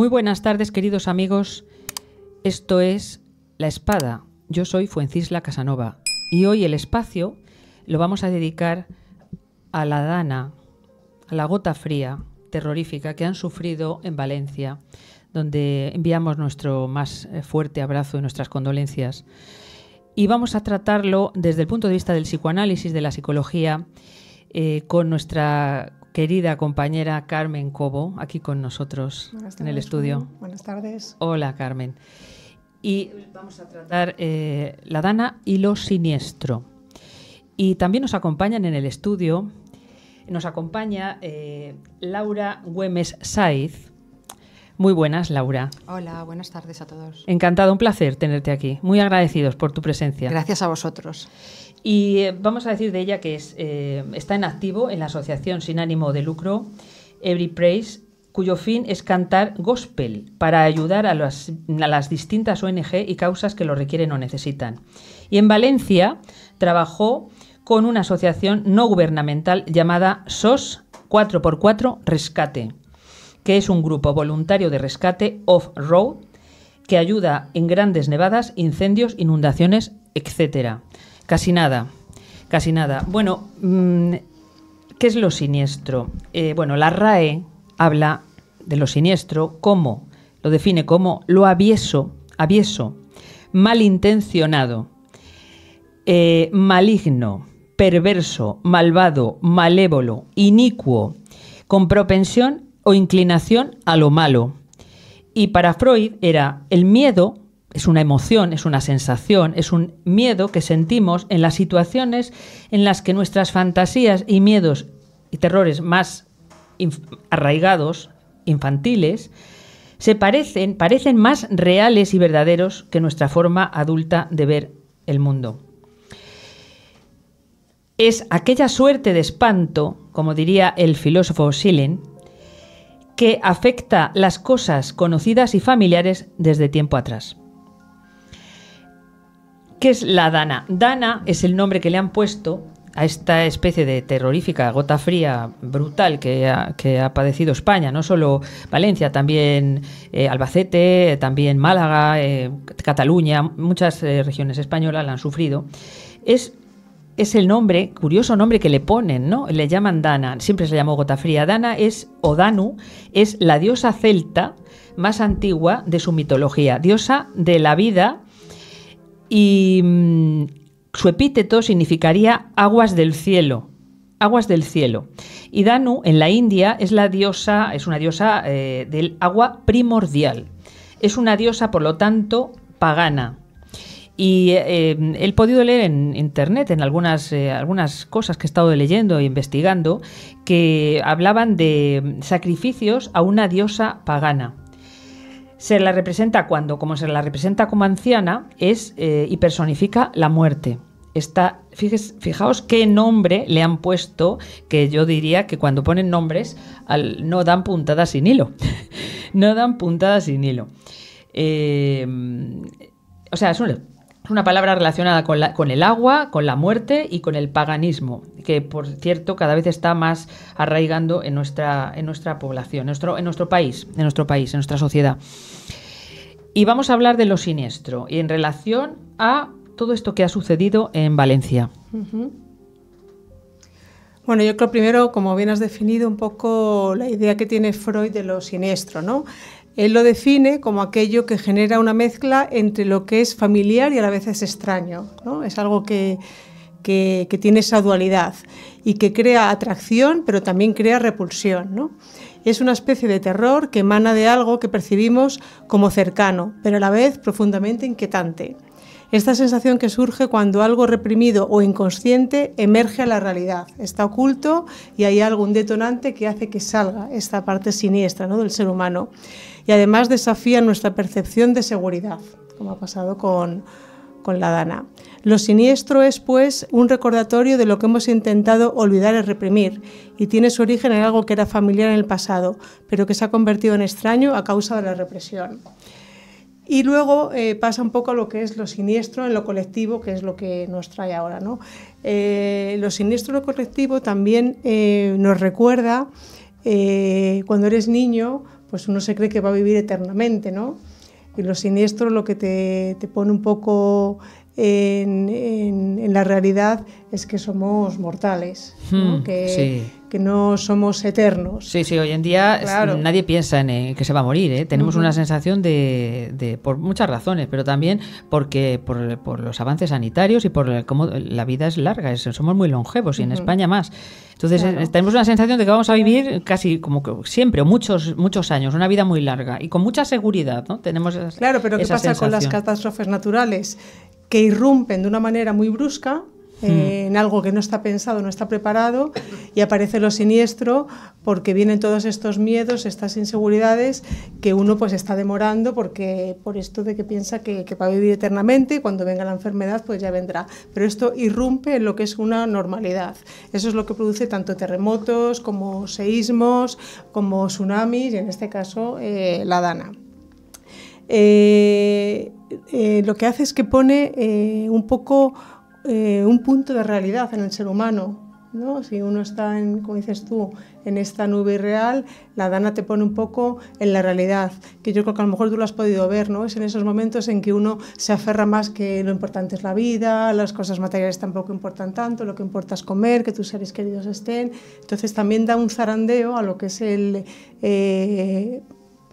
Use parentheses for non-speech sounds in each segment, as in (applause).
Muy buenas tardes, queridos amigos. Esto es La Espada. Yo soy Fuencisla Casanova y hoy el espacio lo vamos a dedicar a la dana, a la gota fría terrorífica que han sufrido en Valencia, donde enviamos nuestro más eh, fuerte abrazo y nuestras condolencias. Y vamos a tratarlo desde el punto de vista del psicoanálisis, de la psicología, eh, con nuestra querida compañera Carmen Cobo, aquí con nosotros en el estudio. Buenas tardes. Hola, Carmen. Y vamos a tratar eh, la dana y lo siniestro. Y también nos acompañan en el estudio, nos acompaña eh, Laura Güemes Saiz. Muy buenas, Laura. Hola, buenas tardes a todos. Encantado, un placer tenerte aquí. Muy agradecidos por tu presencia. Gracias a vosotros. Y eh, vamos a decir de ella que es, eh, está en activo en la asociación sin ánimo de lucro Every Praise, cuyo fin es cantar gospel para ayudar a las, a las distintas ONG y causas que lo requieren o necesitan. Y en Valencia trabajó con una asociación no gubernamental llamada SOS 4x4 Rescate, que es un grupo voluntario de rescate off-road que ayuda en grandes nevadas, incendios, inundaciones, etc. Casi nada, casi nada. Bueno, mm, ¿qué es lo siniestro? Eh, bueno, la RAE habla de lo siniestro como, lo define como lo avieso, avieso, malintencionado, eh, maligno, perverso, malvado, malévolo, inicuo, con propensión o inclinación a lo malo. Y para Freud era el miedo, es una emoción, es una sensación, es un miedo que sentimos en las situaciones en las que nuestras fantasías y miedos y terrores más arraigados, infantiles, se parecen, parecen más reales y verdaderos que nuestra forma adulta de ver el mundo es aquella suerte de espanto, como diría el filósofo Schilling, que afecta las cosas conocidas y familiares desde tiempo atrás. ¿Qué es la dana? Dana es el nombre que le han puesto a esta especie de terrorífica gota fría brutal que ha, padecido España, no solo Valencia, también eh, Albacete, también Málaga, eh, Cataluña, muchas eh, regiones españolas la han sufrido. Es es el nombre, curioso nombre que le ponen, ¿no? Le llaman Dana, siempre se llamó Gota Fría. Dana es, o Danu, es la diosa celta más antigua de su mitología, diosa de la vida y mm, su epíteto significaría aguas del cielo, aguas del cielo. Y Danu en la India es la diosa, es una diosa eh, del agua primordial. Es una diosa, por lo tanto, pagana. Y eh, he podido leer en internet, en algunas, eh, algunas cosas que he estado leyendo e investigando, que hablaban de sacrificios a una diosa pagana. Se la representa cuando, como se la representa como anciana, es eh, y personifica la muerte. Está, fijaos qué nombre le han puesto, que yo diría que cuando ponen nombres al, no dan puntadas sin hilo. (laughs) no dan puntadas sin hilo. o sea, es un, una palabra relacionada con, el agua, con la muerte y con el paganismo, que por cierto cada vez está más arraigando en nuestra, población, en nuestro país, en nuestro país, en nuestra sociedad. Y vamos a hablar de lo siniestro y en relación a todo esto que ha sucedido en Valencia. Bueno, yo creo primero, como bien has definido un poco la idea que tiene Freud de lo siniestro, ¿no? Él lo define como aquello que genera una mezcla entre lo que es familiar y a la vez es extraño. ¿no? Es algo que, que, tiene esa dualidad y que crea atracción, pero también crea repulsión. ¿no? Es una especie de terror que emana de algo que percibimos como cercano, pero a la vez profundamente inquietante. Esta sensación que surge cuando algo reprimido o inconsciente emerge a la realidad, está oculto y hay algún detonante que hace que salga esta parte siniestra ¿no? del ser humano y además desafía nuestra percepción de seguridad, como ha pasado con, con la Dana. Lo siniestro es, pues, un recordatorio de lo que hemos intentado olvidar y reprimir, y tiene su origen en algo que era familiar en el pasado, pero que se ha convertido en extraño a causa de la represión. Y luego eh, pasa un poco a lo que es lo siniestro en lo colectivo, que es lo que nos trae ahora. ¿no? Eh, lo siniestro en lo colectivo también eh, nos recuerda cuando eres niño, pues uno se cree que va a vivir eternamente, ¿no? Y lo siniestro lo que te, te pone un poco en, en, la realidad es que somos mortales, ¿no? Hmm, que, sí. que, no somos eternos. Sí, sí, hoy en día Claro. nadie piensa en eh, que se va a morir. ¿eh? Tenemos Ujú. una sensación de, de- por muchas razones, pero también porque por, por los avances sanitarios y por cómo la vida es larga, es- somos muy longevos y en. España más. Entonces Claro. eh, tenemos una sensación de que vamos a vivir casi como que siempre muchos muchos años, una vida muy larga y con mucha seguridad, ¿no? Tenemos esa- Claro, pero ¿qué esa pasa con las sensación. catástrofes naturales? Que irrumpen de una manera muy brusca Hmm. en algo que no está pensado, no está preparado, y aparece lo siniestro porque vienen todos estos miedos, estas inseguridades que uno pues está demorando porque por esto de que piensa que, que va a vivir eternamente y cuando venga la enfermedad pues ya vendrá. Pero esto irrumpe en lo que es una normalidad. Eso es lo que produce tanto terremotos como seísmos, como tsunamis y en este caso eh, la dana eh, eh, lo que hace es que pone eh, un poco eh, un punto de realidad en el ser humano. ¿no? Si uno está, en, como dices tú, en esta nube irreal, la dana te pone un poco en la realidad, que yo creo que a lo mejor tú lo has podido ver, ¿no? Es en esos momentos en que uno se aferra más que lo importante es la vida, las cosas materiales tampoco importan tanto, lo que importa es comer, que tus seres queridos estén. Entonces también da un zarandeo a lo que es el... eh,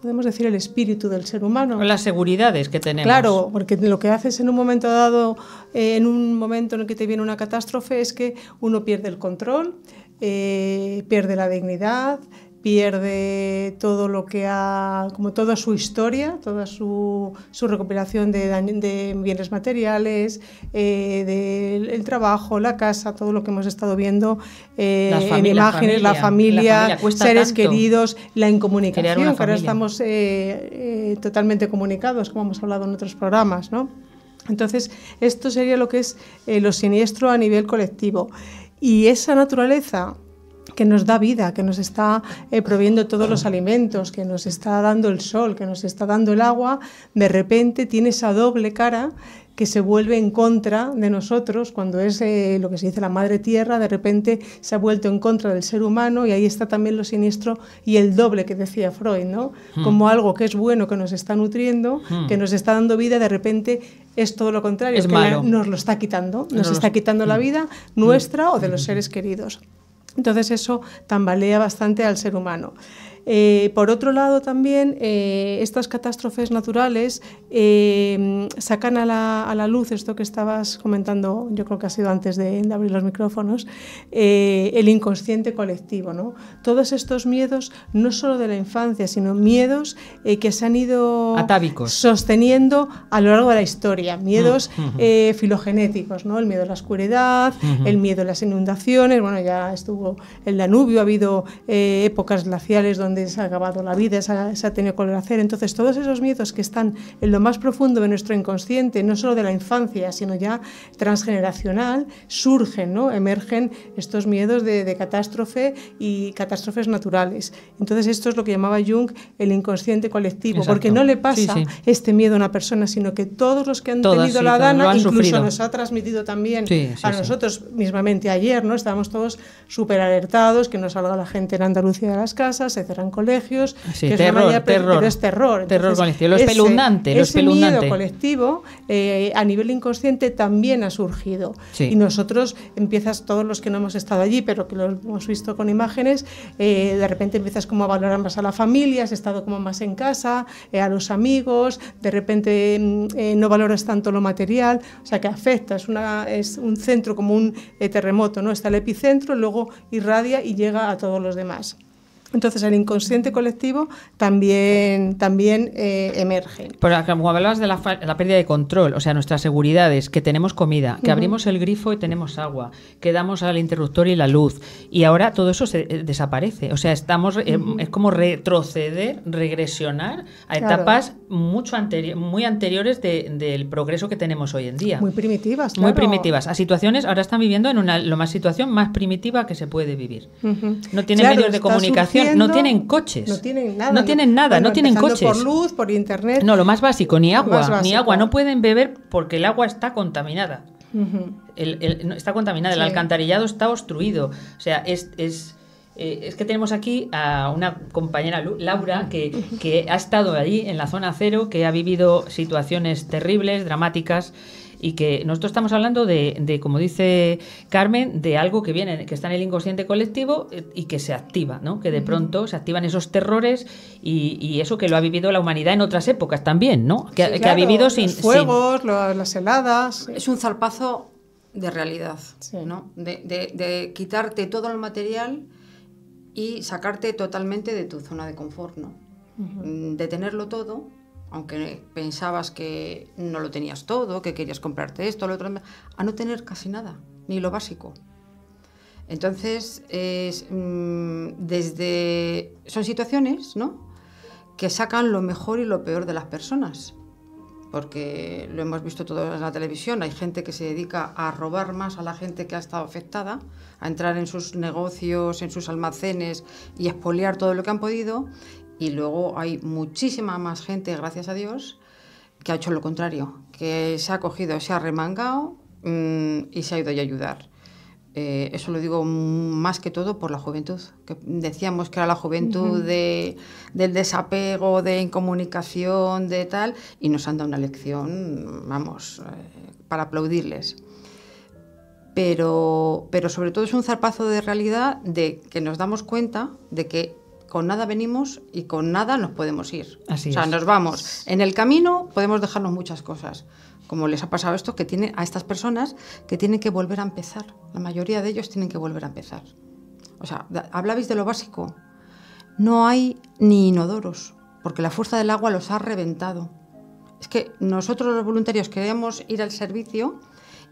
podemos decir el espíritu del ser humano. Las seguridades que tenemos. Claro, porque lo que haces en un momento dado, eh, en un momento en el que te viene una catástrofe, es que uno pierde el control, eh, pierde la dignidad, pierde todo lo que ha, como toda su historia, toda su, su recopilación de, bienes materiales, eh, del el trabajo, la casa, todo lo que hemos estado viendo eh, en imágenes, la familia, la familia, seres tanto queridos, la incomunicación, que ahora estamos eh, eh, totalmente comunicados, como hemos hablado en otros programas, ¿no? Entonces, esto sería lo que es eh, lo siniestro a nivel colectivo. Y esa naturaleza que nos da vida, que nos está eh, proviendo todos los alimentos, que nos está dando el sol, que nos está dando el agua, de repente tiene esa doble cara que se vuelve en contra de nosotros, cuando es eh, lo que se dice la madre tierra, de repente se ha vuelto en contra del ser humano y ahí está también lo siniestro y el doble que decía Freud, ¿no? Como algo que es bueno, que nos está nutriendo, que nos está dando vida, de repente es todo lo contrario, Es que la- nos lo está quitando, nos Nos- está quitando la vida nuestra o de los seres queridos. Entonces eso tambalea bastante al ser humano. Eh, por otro lado, también eh, estas catástrofes naturales eh, sacan a la, a la luz esto que estabas comentando, yo creo que ha sido antes de, de abrir los micrófonos, el inconsciente colectivo. ¿no? Todos estos miedos, no solo de la infancia, sino miedos que se han ido Atávicos. sosteniendo a lo largo de la historia, miedos eh, filogenéticos, ¿no? el miedo a la oscuridad, el miedo a las inundaciones, bueno, ya estuvo el Danubio, ha habido épocas glaciales donde se ha acabado la vida, se ha, se ha tenido que hacer, entonces todos esos miedos que están en lo más profundo de nuestro inconsciente, no solo de la infancia, sino ya transgeneracional, surgen, ¿no? emergen estos miedos de, de catástrofe y catástrofes naturales. Entonces esto es lo que llamaba Jung el inconsciente colectivo, Exacto. porque no le pasa Sí, sí. este miedo a una persona, sino que todos los que han Todas, tenido sí, la dana, incluso sufrido. nos ha transmitido también a nosotros mismamente ayer, ¿no? Estábamos todos súper alertados, que no salga la gente en Andalucía de las casas, se cerran colegios, Sí, que es terror, pero- terror. es terror. Terror Entonces, colectivo, lo ese- lo ese espeluznante. miedo colectivo eh, a nivel inconsciente también ha surgido. Sí. Y nosotros empiezas, todos los que no hemos estado allí, pero que lo hemos visto con imágenes, eh, de repente empiezas como a valorar más a la familia, has estado como más en casa, eh, a los amigos, de repente mm, eh, no valoras tanto lo material, o sea que afecta, es, una, es un centro como un eh, terremoto, ¿no? Está el epicentro, luego irradia y llega a todos los demás. Entonces el inconsciente colectivo también, también eh, emerge. Pero como hablabas de la, la pérdida de control, o sea, nuestras seguridades, que tenemos comida, que abrimos el grifo y tenemos agua, que damos al interruptor y la luz, y ahora todo eso se, eh, desaparece. O sea, estamos eh, es como retroceder, regresionar a Claro. etapas mucho anteri- muy anteriores de- del progreso que tenemos hoy en día. Muy primitivas, Muy claro. primitivas. A situaciones, ahora están viviendo en una lo más situación más primitiva que se puede vivir. Ujú. No tienen Claro, medios de está no tienen coches. No tienen nada. No tienen nada, Bueno, no tienen coches. por luz, por internet. No, lo más básico, ni agua, ni agua. No pueden beber porque el agua está contaminada. El- está contaminada, el alcantarillado está obstruido. O sea, es, es, eh, es que tenemos aquí a una compañera Laura que, que ha estado allí en la zona cero, que ha vivido situaciones terribles, dramáticas y que nosotros estamos hablando de, como dice Carmen, de algo que viene, que está en el inconsciente colectivo eh, y que se activa, ¿no? Que de pronto se activan esos terrores y, eso que lo ha vivido la humanidad en otras épocas también, ¿no? Que, ha vivido sin fuegos, las heladas. Es un zarpazo de realidad, ¿no? De, de, quitarte todo el material y sacarte totalmente de tu zona de confort, ¿no? De tenerlo todo aunque pensabas que no lo tenías todo, que querías comprarte esto, lo otro, a no tener casi nada, ni lo básico. Entonces, mm, desde, son situaciones ¿no? que sacan lo mejor y lo peor de las personas, porque lo hemos visto todo en la televisión, hay gente que se dedica a robar más a la gente que ha estado afectada, a entrar en sus negocios, en sus almacenes y expoliar todo lo que han podido, y luego hay muchísima más gente, gracias a Dios, que ha hecho lo contrario, que se ha cogido, se ha remangado mm, y se ha ido a ayudar. Eh, eso lo digo más que todo por la juventud, que decíamos que era la juventud de, del desapego, de incomunicación, de tal, y nos han dado una lección, vamos, eh, para aplaudirles. Pero, pero sobre todo es un zarpazo de realidad de que nos damos cuenta de que con nada venimos y con nada nos podemos ir. Así o sea, nos vamos. En el camino podemos dejarnos muchas cosas, como les ha pasado esto, que tiene a estas personas que tienen que volver a empezar. La mayoría de ellos tienen que volver a empezar. O sea, hablabais de lo básico. No hay ni inodoros, porque la fuerza del agua los ha reventado. Es que nosotros los voluntarios queríamos ir al servicio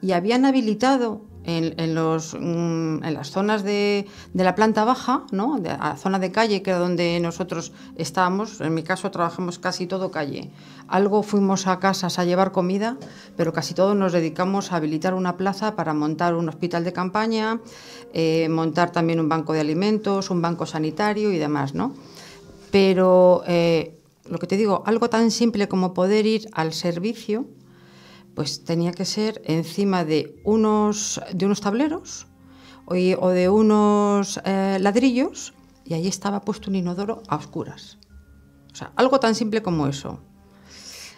y habían habilitado en, los, mm, en las zonas de, de, la planta baja, ¿no? de, la zona de calle, que era donde nosotros estábamos, en mi caso trabajamos casi todo calle. Algo fuimos a casas a llevar comida, pero casi todos nos dedicamos a habilitar una plaza para montar un hospital de campaña, eh, montar también un banco de alimentos, un banco sanitario y demás. ¿no? Pero eh, lo que te digo, algo tan simple como poder ir al servicio, pues tenía que ser encima de unos, de unos tableros o, de unos eh, ladrillos y ahí estaba puesto un inodoro a oscuras. O sea, algo tan simple como eso.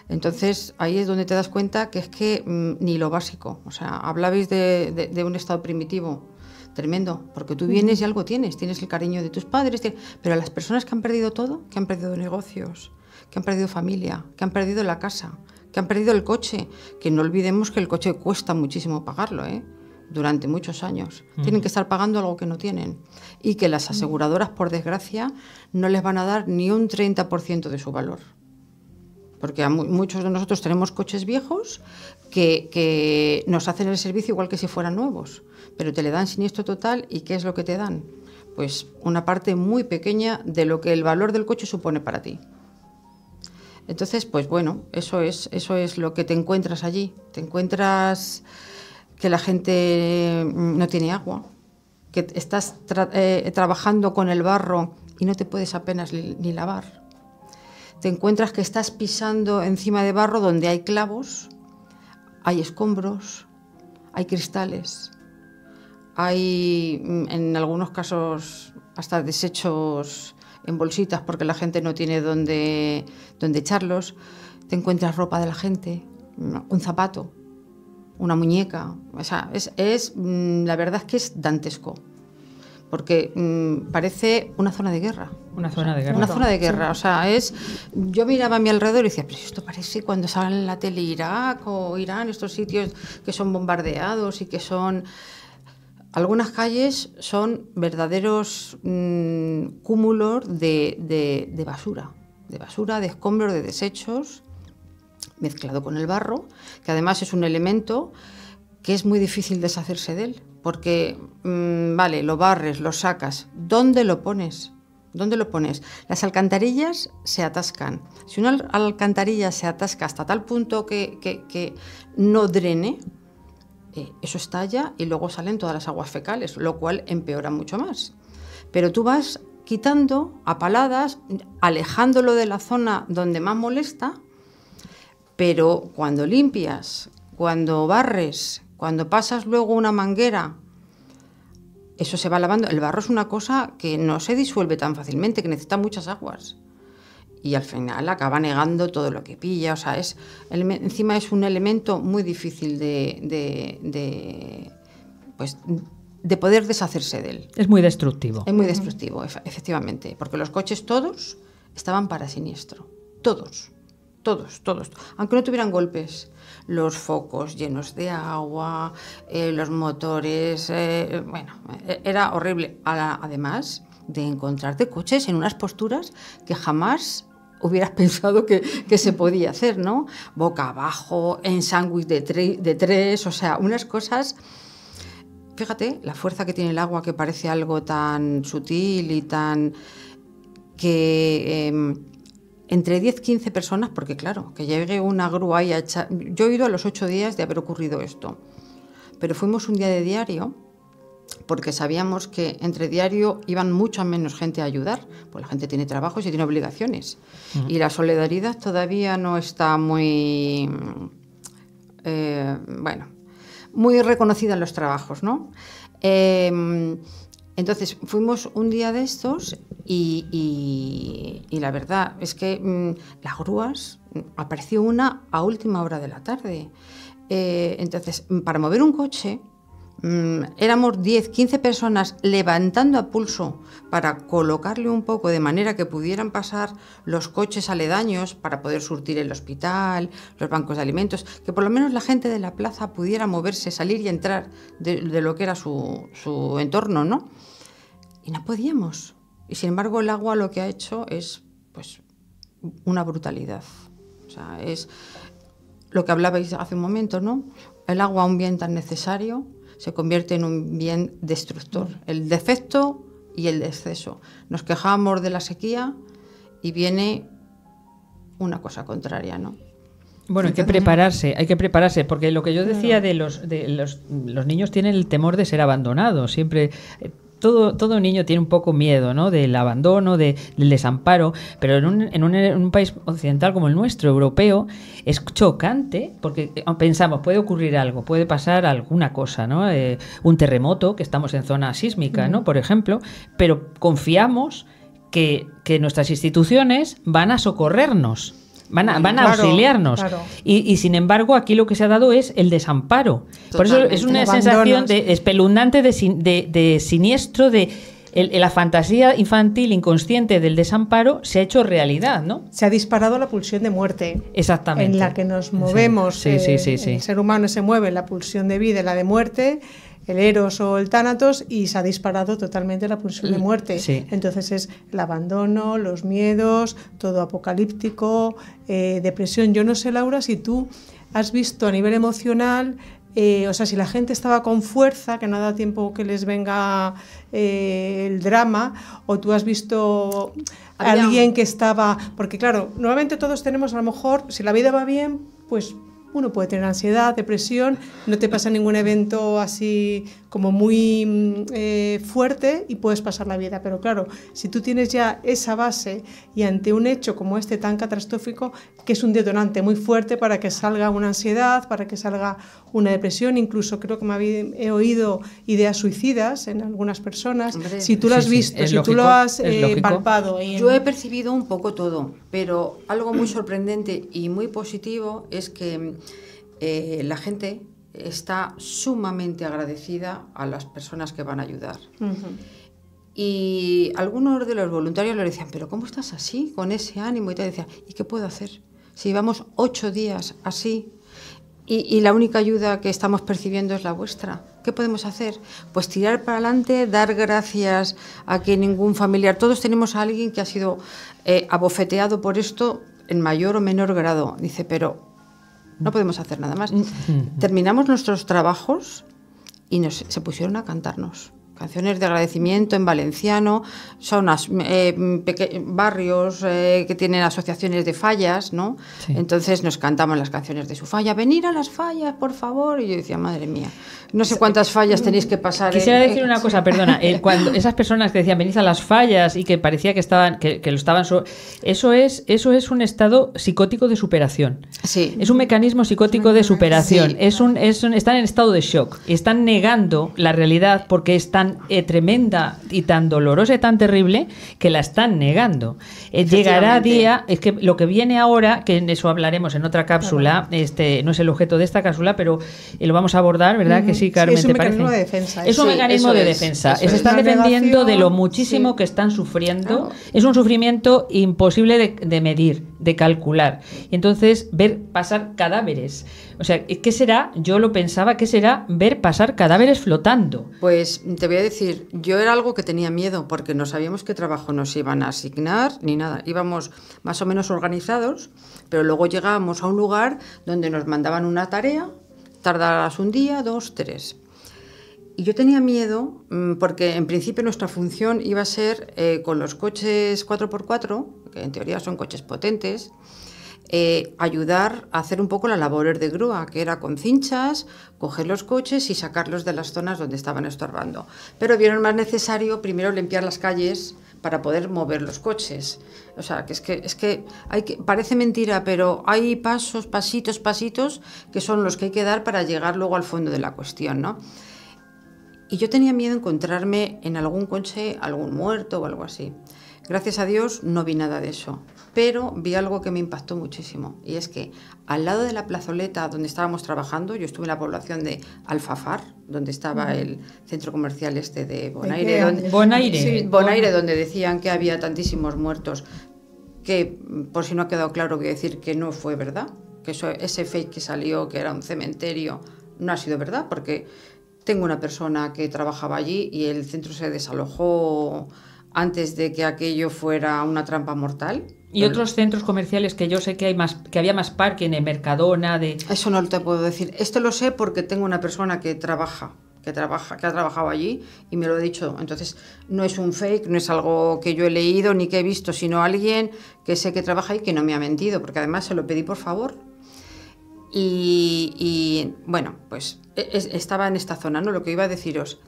Entonces ahí es donde te das cuenta que es que mm, ni lo básico. O sea, hablabais de, un estado primitivo tremendo, porque tú vienes y algo tienes, tienes el cariño de tus padres, pero las personas que han perdido todo, que han perdido negocios, que han perdido familia, que han perdido la casa, que han perdido el coche, que no olvidemos que el coche cuesta muchísimo pagarlo, ¿eh? durante muchos años. Tienen que estar pagando algo que no tienen. Y que las aseguradoras, por desgracia, no les van a dar ni un 30% de su valor. Porque muchos de nosotros tenemos coches viejos que, que, nos hacen el servicio igual que si fueran nuevos, pero te le dan siniestro total y ¿qué es lo que te dan? Pues una parte muy pequeña de lo que el valor del coche supone para ti. Entonces, pues bueno, eso es, eso es lo que te encuentras allí. Te encuentras que la gente mm, no tiene agua, que estás eh, trabajando con el barro y no te puedes apenas ni lavar. Te encuentras que estás pisando encima de barro donde hay clavos, hay escombros, hay cristales, hay mm, en algunos casos hasta desechos en bolsitas porque la gente no tiene dónde, dónde echarlos. Te encuentras ropa de la gente, un zapato, una muñeca. O sea, es, es mm, la verdad es que es dantesco. Porque mm, parece una zona de guerra. Una zona de guerra. Una zona de guerra. O sea, es. Yo miraba a mi alrededor y decía, pero esto parece cuando sale en la tele Irak o Irán, estos sitios que son bombardeados y que son algunas calles son verdaderos mm, cúmulos de, basura, de basura, de escombros, de desechos, mezclado con el barro, que además es un elemento que es muy difícil deshacerse de él, porque, mm, vale, lo barres, lo sacas, ¿dónde lo pones? ¿Dónde lo pones? Las alcantarillas se atascan. Si una alcantarilla se atasca hasta tal punto que, que no drene, eh, eso estalla y luego salen todas las aguas fecales, lo cual empeora mucho más. Pero tú vas quitando a paladas, alejándolo de la zona donde más molesta, pero cuando limpias, cuando barres, cuando pasas luego una manguera eso se va lavando. El barro es una cosa que no se disuelve tan fácilmente, que necesita muchas aguas. Y al final acaba negando todo lo que pilla. O sea, es, encima es un elemento muy difícil de, de, de, pues, de poder deshacerse de él. Es muy destructivo. Es muy destructivo, efectivamente. Porque los coches todos estaban para siniestro. Todos. Todos, todos. Aunque no tuvieran golpes los focos llenos de agua, eh, los motores, eh, bueno, e-, era horrible. Además de encontrarte coches en unas posturas que jamás hubieras (laughs) pensado que, se podía hacer, ¿no? Boca abajo, en sándwich de, de tres, o sea, unas cosas... Fíjate la fuerza que tiene el agua, que parece algo tan sutil y tan... que em, entre 10, 15 personas, porque claro, que llegue una grúa y a echar... Yo he ido a los ocho días de haber ocurrido esto, pero fuimos un día de diario porque sabíamos que entre diario iban mucha menos gente a ayudar, pues la gente tiene trabajos y tiene obligaciones. Y la solidaridad todavía no está muy, eh, bueno, muy reconocida en los trabajos, ¿no? Eh, entonces fuimos un día de estos y, la verdad es que mm, las grúas, apareció una a última hora de la tarde. Eh, entonces, para mover un coche, éramos 10, 15 personas levantando a pulso para colocarle un poco de manera que pudieran pasar los coches aledaños para poder surtir el hospital, los bancos de alimentos, que por lo menos la gente de la plaza pudiera moverse, salir y entrar de, lo que era su, su entorno, ¿no? y no podíamos. Y sin embargo el agua lo que ha hecho es pues una brutalidad. O sea, es lo que hablabais hace un momento, ¿no? El agua, un bien tan necesario, se convierte en un bien destructor. El defecto y el exceso. Nos quejamos de la sequía y viene una cosa contraria, ¿no? Bueno, hay que prepararse, hay que prepararse, porque lo que yo decía de los, de los, los niños tienen el temor de ser abandonados, siempre todo, todo niño tiene un poco miedo ¿no? del abandono, del desamparo, pero en un, en, un, país occidental como el nuestro, europeo, es chocante porque eh, pensamos, puede ocurrir algo, puede pasar alguna cosa, ¿no? Eh, un terremoto, que estamos en zona sísmica, ¿no? por ejemplo, pero confiamos que, que nuestras instituciones van a socorrernos van a, van a auxiliarnos. Y, sin embargo, aquí lo que se ha dado es el desamparo. Por eso es una sensación de, espeluznante, de, de, siniestro, de la fantasía infantil inconsciente del desamparo se ha hecho realidad, ¿no? Se ha disparado la pulsión de muerte. Exactamente. En la que nos movemos. Sí, sí, sí, el ser humano se mueve la pulsión de vida y la de muerte el Eros o el Tánatos y se ha disparado totalmente la pulsión de muerte. Entonces es el abandono, los miedos, todo apocalíptico, eh, depresión. Yo no sé, Laura, si tú has visto a nivel emocional eh, o sea, si la gente estaba con fuerza, que no da tiempo que les venga eh, el drama, o tú has visto a alguien que estaba, porque claro, normalmente todos tenemos a lo mejor, si la vida va bien, pues uno puede tener ansiedad, depresión, no te pasa ningún evento así como muy mm, eh, fuerte y puedes pasar la vida. Pero claro, si tú tienes ya esa base y ante un hecho como este tan catastrófico, que es un detonante muy fuerte para que salga una ansiedad, para que salga una depresión, incluso creo que me he oído ideas suicidas en algunas personas. si tú lo has visto, si tú lo has eh, palpado. Yo he percibido un poco todo, pero algo muy sorprendente y muy positivo es que eh, la gente está sumamente agradecida a las personas que van a ayudar. Y algunos de los voluntarios le decían, pero ¿cómo estás así, con ese ánimo? Y te decía, ¿y qué puedo hacer? Si llevamos ocho días así y, la única ayuda que estamos percibiendo es la vuestra, ¿qué podemos hacer? Pues tirar para adelante, dar gracias a que ningún familiar, todos tenemos a alguien que ha sido eh, abofeteado por esto en mayor o menor grado. Dice, pero no podemos hacer nada más. Mm, mm. Terminamos nuestros trabajos y nos, se pusieron a cantarnos canciones de agradecimiento en valenciano, son eh, barrios eh, que tienen asociaciones de fallas, ¿no? Entonces nos cantamos las canciones de su falla, venir a las fallas, por favor. Y yo decía, madre mía, no sé cuántas fallas tenéis que pasar. Quisiera decir una cosa, perdona, eh, (laughs) cuando esas personas que decían venid a las fallas y que parecía que estaban, que, lo estaban, eso es, eso es un estado psicótico de superación. Sí. Es un mecanismo psicótico de superación. Es un, es un, están en estado de shock y están negando la realidad porque están tan eh, tremenda y tan dolorosa y tan terrible que la están negando. Eh, llegará día, es que lo que viene ahora, que en eso hablaremos en otra cápsula, este no es el objeto de esta cápsula, pero eh, lo vamos a abordar, ¿verdad? Que sí, Carmen, es un ¿te mecanismo parece? de defensa. Es un Sí, mecanismo de es, defensa. Se es. están La defendiendo de lo muchísimo sí. que están sufriendo. Claro. Es un sufrimiento imposible de, de medir, de calcular. Y entonces ver pasar cadáveres. O sea, ¿qué será? Yo lo pensaba, ¿qué será ver pasar cadáveres flotando? Pues te voy a decir, yo era algo que tenía miedo porque no sabíamos qué trabajo nos iban a asignar ni nada. Íbamos más o menos organizados, pero luego llegábamos a un lugar donde nos mandaban una tarea, tardarás un día, dos, tres. Y yo tenía miedo mm, porque en principio nuestra función iba a ser eh, con los coches 4x4, que en teoría son coches potentes, eh, ayudar a hacer un poco la labor de grúa, que era con cinchas, coger los coches y sacarlos de las zonas donde estaban estorbando. Pero vieron más necesario primero limpiar las calles para poder mover los coches. O sea, que es que, es que, hay que parece mentira, pero hay pasos, pasitos, pasitos, que son los que hay que dar para llegar luego al fondo de la cuestión, ¿no? Y yo tenía miedo encontrarme en algún coche algún muerto o algo así. Gracias a Dios no vi nada de eso, pero vi algo que me impactó muchísimo y es que al lado de la plazoleta donde estábamos trabajando, yo estuve en la población de Alfafar, donde estaba el centro comercial este de Bonaire, donde, Bonaire. Sí, Bonaire, donde decían que había tantísimos muertos, que por si no ha quedado claro voy a decir que no fue verdad, que eso, ese fake que salió, que era un cementerio, no ha sido verdad, porque tengo una persona que trabajaba allí y el centro se desalojó antes de que aquello fuera una trampa mortal. Y otros centros comerciales que yo sé que hay más, que había más parking en Mercadona, de Eso no te puedo decir. Esto lo sé porque tengo una persona que trabaja, que trabaja, que ha trabajado allí y me lo ha dicho. Entonces, no es un fake, no es algo que yo he leído ni que he visto, sino alguien que sé que trabaja ahí que no me ha mentido, porque además se lo pedí por favor. Y, y, bueno, pues e- es- estaba en esta zona, ¿no? Lo que iba a deciros.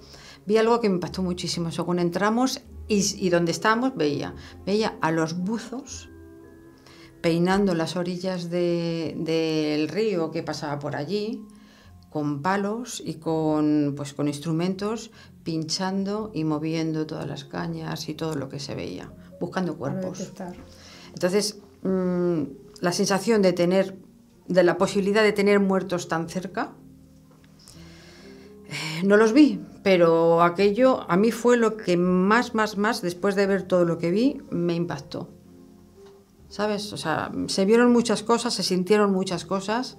Vi algo que me impactó muchísimo. Según entramos y, y donde estábamos, veía, veía a los buzos peinando las orillas de- del río que pasaba por allí, con palos y con, pues, con instrumentos, pinchando y moviendo todas las cañas y todo lo que se veía, buscando cuerpos. Entonces, mm, la sensación de tener, de la posibilidad de tener muertos tan cerca, eh, no los vi, pero aquello a mí fue lo que más, más, más, después de ver todo lo que vi, me impactó. ¿Sabes? O sea, se vieron muchas cosas, se sintieron muchas cosas,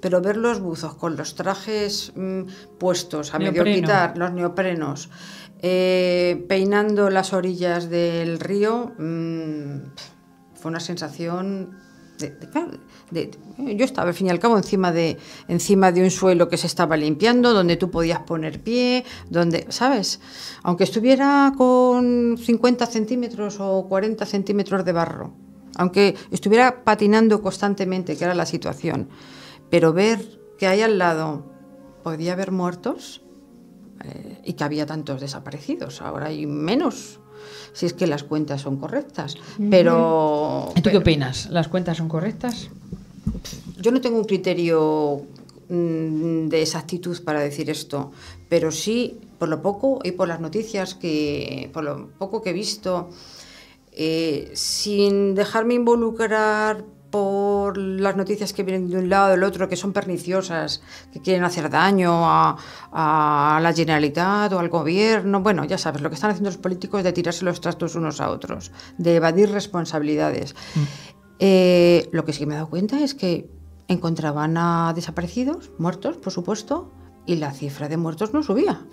pero ver los buzos con los trajes mm, puestos a medio quitar, los neoprenos, eh, peinando las orillas del río, mm, fue una sensación de, yo estaba al fin y al cabo encima de encima de un suelo que se estaba limpiando donde tú podías poner pie donde sabes aunque estuviera con 50 centímetros o 40 centímetros de barro aunque estuviera patinando constantemente que era la situación. Pero ver que ahí al lado podía haber muertos eh, y que había tantos desaparecidos ahora hay menos si es que las cuentas son correctas pero ¿Y ¿Tú qué opinas? ¿Las cuentas son correctas? yo no tengo un criterio mm, de exactitud para decir esto, pero sí, por lo poco y por las noticias que, por lo poco que he visto, eh, sin dejarme involucrar por las noticias que vienen de un lado o del otro, que son perniciosas, que quieren hacer daño a, a la Generalitat o al gobierno. Bueno, ya sabes, lo que están haciendo los políticos de tirarse los trastos unos a otros, de evadir responsabilidades. Eh, lo que sí me he dado cuenta es que encontraban a desaparecidos, muertos, por supuesto, y la cifra de muertos no subía.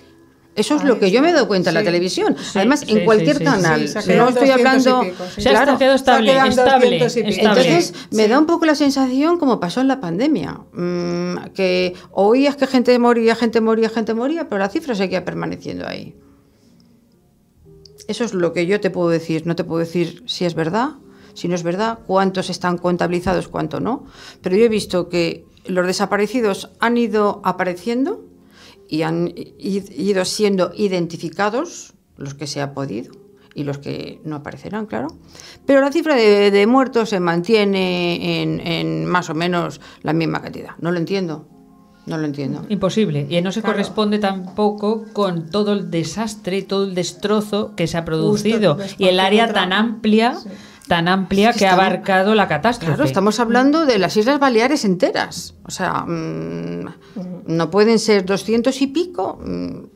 Eso es lo que yo me he dado cuenta en la televisión. Sí, Además, en cualquier canal. no estoy 200 y hablando. pico. Se quedado estable, quedan estable, 200 y pico. estable. Entonces, me da un poco la sensación como pasó en la pandemia, mm, que oías que gente moría, gente moría, gente moría, pero la cifra seguía permaneciendo ahí. Eso es lo que yo te puedo decir. No te puedo decir si es verdad, si no es verdad, cuántos están contabilizados, cuánto no. Pero yo he visto que los desaparecidos han ido apareciendo y han ido siendo identificados, los que se ha podido y los que no aparecerán, claro. Pero la cifra de, de muertos se mantiene en, en más o menos la misma cantidad. No lo entiendo. No lo entiendo. Imposible. Y no se Claro. corresponde tampoco con todo el desastre, todo el destrozo que se ha producido. después y el área tan amplia, Sí. tan amplia que ha abarcado la catástrofe. Claro, estamos hablando de las Islas Baleares enteras. O sea, mm, no pueden ser doscientos y pico. mm,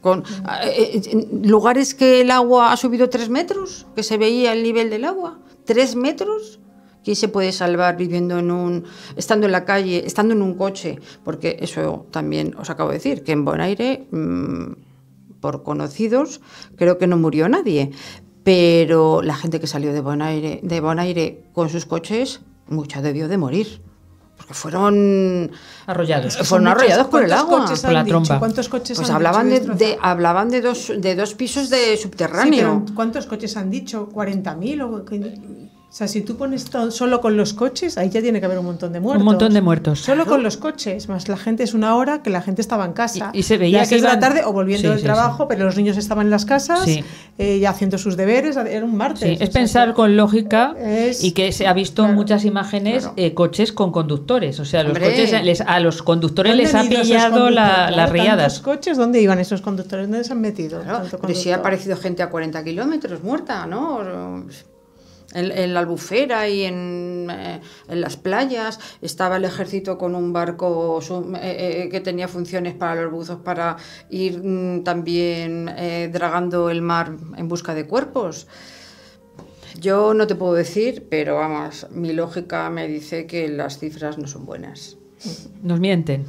con eh, eh, lugares que el agua ha subido tres metros, que se veía el nivel del agua. ¿Tres metros? ¿Quién se puede salvar viviendo en un. estando en la calle, estando en un coche? Porque eso también os acabo de decir, que en Bonaire, mm, por conocidos, creo que no murió nadie. Pero la gente que salió de Bonaire, de Bonaire con sus coches, mucha debió de morir. Porque fueron. Arrollados. Fueron arrollados por el ¿cuántos agua. coches Por la dicho? tromba. ¿Cuántos coches Pues han hablaban dicho de, de- hablaban de dos, de dos pisos de Sí, subterráneo. pero ¿cuántos coches han dicho? ¿40.000? O? O sea, si tú pones todo solo con los coches, ahí ya tiene que haber un montón de muertos. Un montón de muertos. Solo con los coches, más la gente es una hora que la gente estaba en casa. Y- y se veía Las que de la iban- tarde o volviendo Sí, del sí, trabajo, pero los niños estaban en las casas Sí. eh, ya haciendo sus deberes. Era un martes. Es sea, pensar con lógica Es- y que se ha visto en claro, muchas imágenes claro. eh, coches con conductores. O sea, los Hombre. coches les- a los conductores ¿Dónde les han ha pillado la- las riadas. ¿Tantos coches? ¿Dónde iban esos conductores? ¿Dónde se han metido? Pero sí ha aparecido gente a 40 kilómetros muerta, ¿no? En, en la albufera y en, eh, en las playas estaba el ejército con un barco eh, eh, que tenía funciones para los buzos para ir mm, también dragando el mar en busca de cuerpos. Yo no te puedo decir, pero vamos, mi lógica me dice que las cifras no son buenas. Nos mienten.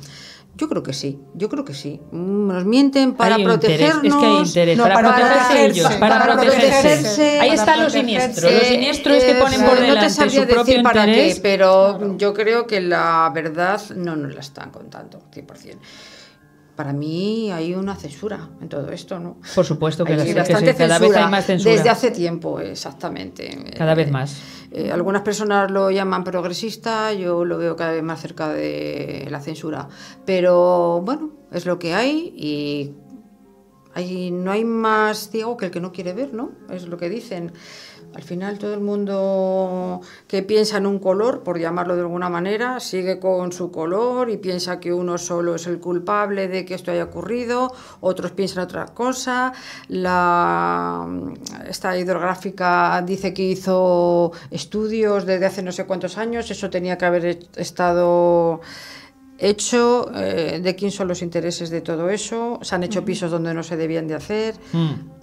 Yo creo que sí, yo creo que sí. Mm, Nos mienten para Hay interés, protegernos. Es que hay interés. No, para, para protegerse ellos, para, para protegerse. protegerse, Ahí está lo protegerse. siniestro. Lo siniestro es que ponen por no te delante sabría su propio decir para interés. qué, pero yo creo que la verdad no nos la están contando, 100%. Para mí hay una censura en todo esto, ¿no? Por supuesto que, Hay las- que sí, cada vez censura, hay más censura. Desde hace tiempo, exactamente. Cada vez Eh, más. Eh, algunas personas lo llaman progresista, yo lo veo cada vez más cerca de la censura. Pero bueno, es lo que hay y hay- no hay más ciego que el que no quiere ver, ¿no? Es lo que dicen. Al final todo el mundo que piensa en un color, por llamarlo de alguna manera, sigue con su color y piensa que uno solo es el culpable de que esto haya ocurrido, otros piensan otra cosa. La, esta hidrográfica dice que hizo estudios desde hace no sé cuántos años, eso tenía que haber estado hecho, eh, de quién son los intereses de todo eso, se han hecho pisos donde no se debían de hacer. Mm.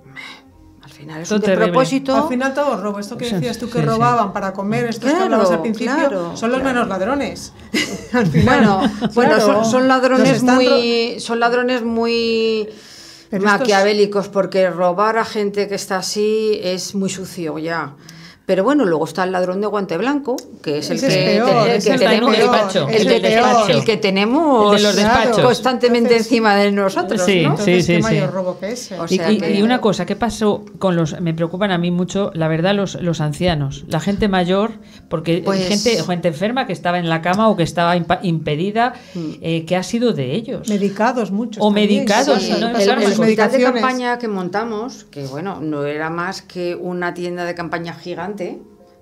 Al final es Todo un despropósito. Al final todo robo. Esto que decías tú que sí, sí. robaban para comer, estos que Claro, hablabas al principio, claro, son los claro. menos ladrones. (laughs) al final. Bueno, bueno Claro, son, son ladrones muy, son ladrones muy Pero estos- maquiavélicos porque robar a gente que está así es muy sucio ya. Pero bueno, luego está el ladrón de guante blanco, que es el que, el que tenemos, los despachos. constantemente Entonces- encima de nosotros, Sí. ¿no? Entonces, sí, ¿qué sí. mayor robo que ese? O Y, sea y- que- y una cosa, ¿qué pasó con los... Me preocupan a mí mucho, la verdad, los, los ancianos, la gente mayor, porque Pues- hay gente, gente enferma que estaba en la cama o que estaba impedida, Mm. eh, ¿qué ha sido de ellos? Medicados muchos. O también, medicados, sí. ¿no? el, el hospital de campaña que montamos, que bueno, no era más que una tienda de campaña gigante,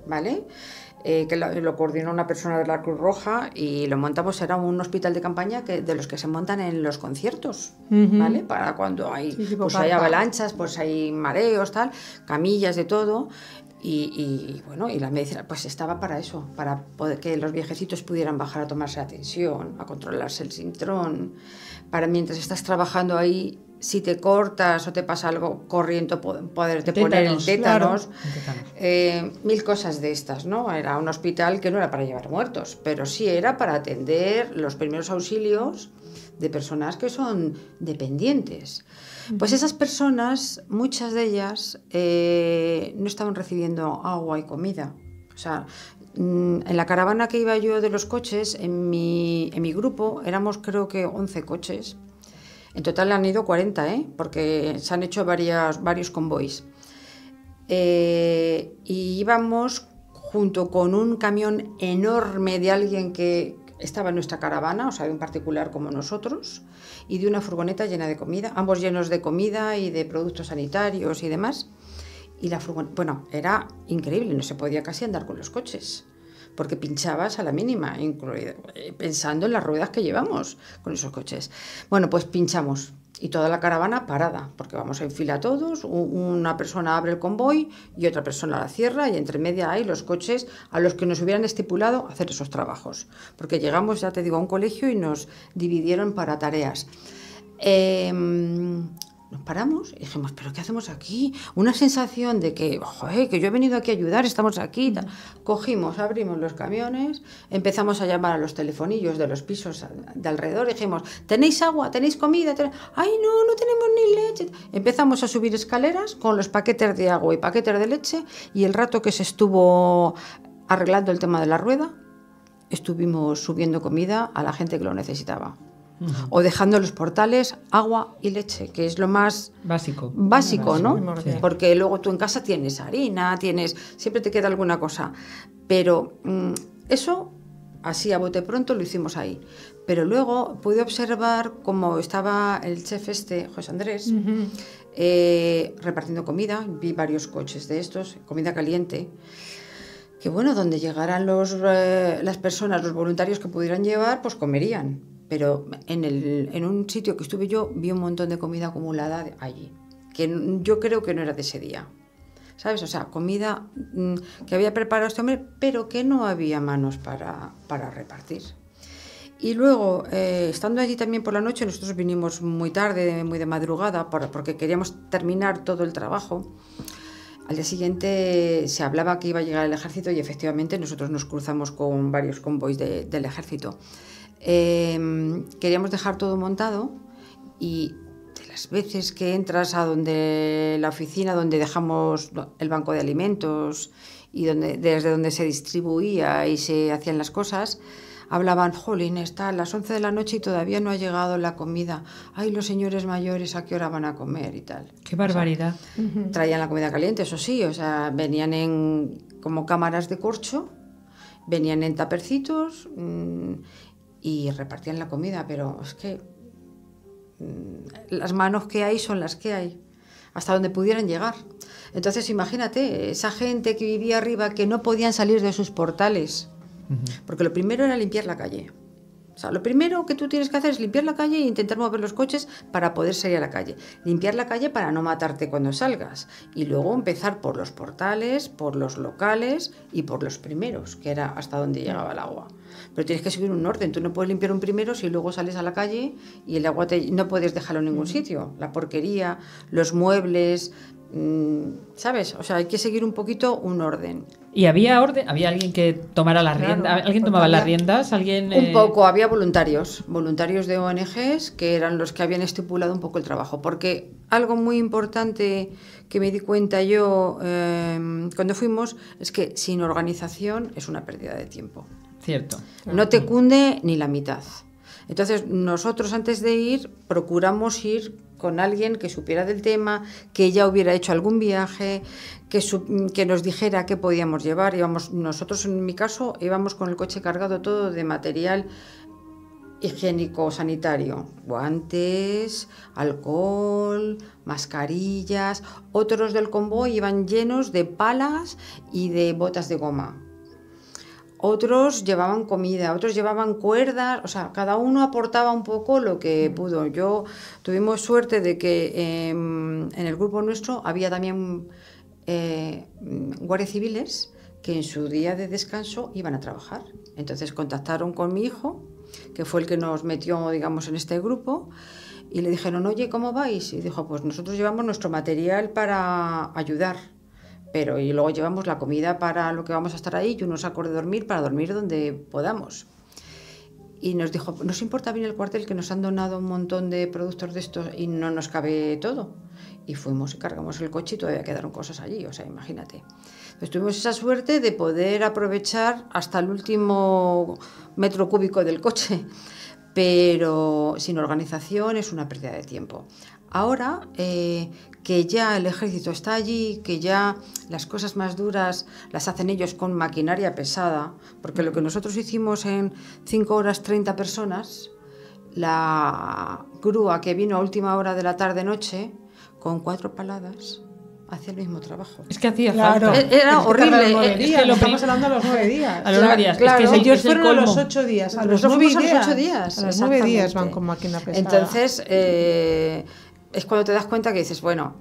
¿vale? Eh, que lo, lo coordinó una persona de la Cruz Roja y lo montamos, era un hospital de campaña que, de los que se montan en los conciertos. ¿vale? Para cuando hay, Sí, pues hay avalanchas, pues hay mareos, tal, camillas de todo. Y, y, bueno, y la medicina pues estaba para eso, para poder, que los viejecitos pudieran bajar a tomarse la tensión, a controlarse el sintrón, para mientras estás trabajando ahí, si te cortas o te pasa algo corriendo, po- poderte poner el Tétanos, tétanos. Tétanos. Eh, mil cosas de estas, ¿no? Era un hospital que no era para llevar muertos, pero sí era para atender los primeros auxilios de personas que son dependientes. Pues esas personas, muchas de ellas, eh, no estaban recibiendo agua y comida. O sea, mm, en la caravana que iba yo de los coches, en mi, en mi grupo, éramos creo que 11 coches. En total han ido 40, ¿eh? porque se han hecho varias, varios convoys. Eh, y íbamos junto con un camión enorme de alguien que estaba en nuestra caravana, o sea, de un particular como nosotros, y de una furgoneta llena de comida, ambos llenos de comida y de productos sanitarios y demás. Y la furgoneta, bueno, era increíble, no se podía casi andar con los coches, porque pinchabas a la mínima, incluido, eh, pensando en las ruedas que llevamos con esos coches. Bueno, pues pinchamos y toda la caravana parada, porque vamos en fila todos, una persona abre el convoy y otra persona la cierra y entre media hay los coches a los que nos hubieran estipulado hacer esos trabajos, porque llegamos, ya te digo, a un colegio y nos dividieron para tareas. Em, nos paramos y dijimos, ¿pero qué hacemos aquí? Una sensación de que, joder, que yo he venido aquí a ayudar, estamos aquí. Cogimos, abrimos los camiones, empezamos a llamar a los telefonillos de los pisos de alrededor, dijimos, ¿tenéis agua? ¿Tenéis comida? Ay, no, no tenemos ni leche. Empezamos a subir escaleras con los paquetes de agua y paquetes de leche y el rato que se estuvo arreglando el tema de la rueda, estuvimos subiendo comida a la gente que lo necesitaba o dejando los portales agua y leche, que es lo más básico. Básico, ¿no? Porque luego tú en casa tienes harina, tienes siempre te queda alguna cosa, pero mm, eso así a bote pronto lo hicimos ahí. Pero luego pude observar cómo estaba el chef este, José Andrés, eh, repartiendo comida. Vi varios coches de estos, comida caliente. Que bueno, donde llegaran los, eh, las personas, los voluntarios que pudieran llevar, pues comerían pero en, el, en un sitio que estuve yo vi un montón de comida acumulada allí, que yo creo que no era de ese día. ¿Sabes? O sea, comida mm, que había preparado este hombre, pero que no había manos para, para repartir. Y luego, eh, estando allí también por la noche, nosotros vinimos muy tarde, muy de madrugada, porque queríamos terminar todo el trabajo. Al día siguiente se hablaba que iba a llegar el ejército y efectivamente nosotros nos cruzamos con varios convoys del ejército. Em, queríamos dejar todo montado y de las veces que entras a donde la oficina donde dejamos el banco de alimentos y donde, desde donde se distribuía y se hacían las cosas, hablaban, jolín, está a las 11 de la noche y todavía no ha llegado la comida. Ay, los señores mayores, ¿a qué hora van a comer y tal? Qué barbaridad. traían la comida caliente, eso sí, o sea, venían en como cámaras de corcho, venían en tapercitos mm, y repartían la comida, pero es que mm, las manos que hay son las que hay, hasta donde pudieran llegar. Entonces imagínate, esa gente que vivía arriba que no podían salir de sus portales, porque lo primero era limpiar la calle. O sea, lo primero que tú tienes que hacer es limpiar la calle e intentar mover los coches para poder salir a la calle. Limpiar la calle para no matarte cuando salgas. Y luego empezar por los portales, por los locales y por los primeros, que era hasta donde llegaba el agua. Pero tienes que seguir un orden. Tú no puedes limpiar un primero si luego sales a la calle y el agua no puedes dejarlo en ningún sitio. La porquería, los muebles, mm, ¿sabes? O sea, hay que seguir un poquito un orden. ¿Y había orden? ¿Había alguien que tomara las riendas? ¿Alguien tomaba las riendas? ¿Alguien, Un eh? poco, había voluntarios, voluntarios de ONGs que eran los que habían estipulado un poco el trabajo. Porque algo muy importante que me di cuenta yo eh, cuando fuimos es que sin organización es una pérdida de tiempo. Cierto. No te cunde ni la mitad. Entonces, nosotros antes de ir procuramos ir con alguien que supiera del tema, que ya hubiera hecho algún viaje, que, que nos dijera qué podíamos llevar. Íbamos, nosotros, en mi caso, íbamos con el coche cargado todo de material higiénico sanitario, guantes, alcohol, mascarillas. Otros del convoy iban llenos de palas y de botas de goma otros llevaban comida, otros llevaban cuerdas, o sea, cada uno aportaba un poco lo que pudo. Yo tuvimos suerte de que em, en el grupo nuestro había también eh, guardias civiles que en su día de descanso iban a trabajar. Entonces contactaron con mi hijo, que fue el que nos metió, digamos, en este grupo, y le dijeron, oye, ¿cómo vais? Y dijo, pues nosotros llevamos nuestro material para ayudar pero y luego llevamos la comida para lo que vamos a estar ahí y unos sacos de dormir para dormir donde podamos. Y nos dijo, ¿nos importa bien el cuartel que nos han donado un montón de productos de estos y no nos cabe todo? Y fuimos y cargamos el coche y todavía quedaron cosas allí, o sea, imagínate. Entonces tuvimos esa suerte de poder aprovechar hasta el último metro cúbico del coche, pero sin organización es una pérdida de tiempo. Ahora eh, que ya el ejército está allí, que ya las cosas más duras las hacen ellos con maquinaria pesada, porque lo que nosotros hicimos en 5 horas 30 personas, la grúa que vino a última hora de la tarde-noche, con cuatro paladas, hacía el mismo trabajo. Es que hacía Claro. falta. Eh, Era Es que horrible, es que lo estamos hablando a los nueve días. A los nueve días. claro. Es que Ellos es el fueron a los ocho días, a los nueve fuimos a los días. ocho días, A los nueve días van con máquina pesada. Entonces, eh, es cuando te das cuenta que dices, bueno,